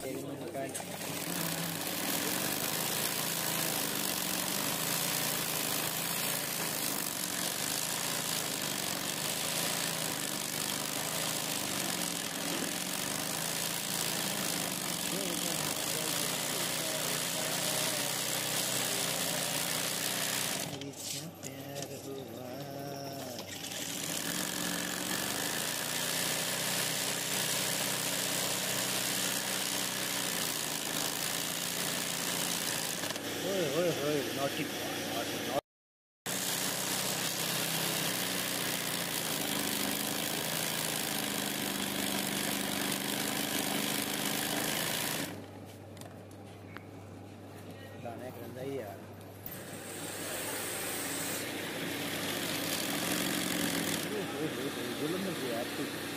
Kailan mo magkain? hơi hơi nó chịu nó Đoạn này gần đây à Hãy subscribe